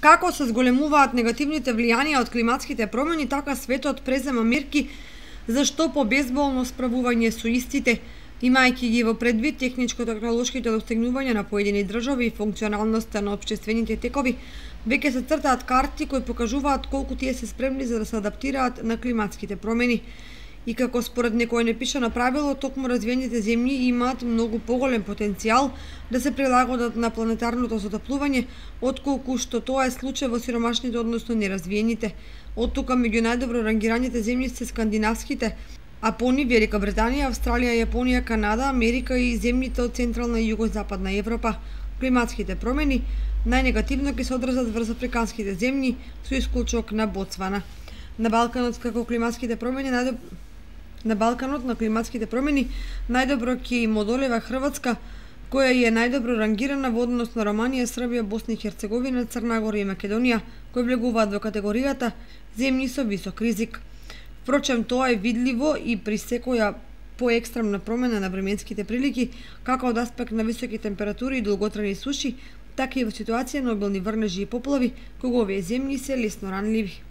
Како се зголемуваат негативните влијанија од климатските промени, така светот презема мерки за што по безболно справување со истите, имајќи ги во предвид техничко-технолошките достигнувања на поедини држави и функционалноста на обществените текови, веќе се цртаат карти кои покажуваат колку тие се спремни за да се адаптираат на климатските промени. И како според некој непишано правило, токму развиените земји имаат многу поголем потенцијал да се прилагодат на планетарното затоплување, отколку што тоа е случај во сиромашните, односно неразвиените. Од тука меѓу најдобро рангираните земји се скандинавските, а по нив Велика Британија, Австралија, Јапонија, Канада, Америка и земјите од Централна и Југозападна Европа. Климатските промени најнегативно ќе се одразат врз африканските земји, со исклучок на Ботсвана. На Балканот како климатските промени најдобро на Балканот на климатските промени, најдобро ќе им одолева Хрватска, која е најдобро рангирана во однос на Романија, Србија, Босна и Херцеговина, Црна Гора и Македонија, кои влегуваат во категоријата земји со висок ризик. Впрочем, тоа е видливо и при секоја поекстремна промена на временските прилики, како од аспект на високи температури и долготрajни суши, така и во ситуација на обилни врнежи и поплави, кога овие земји се лесно ранливи.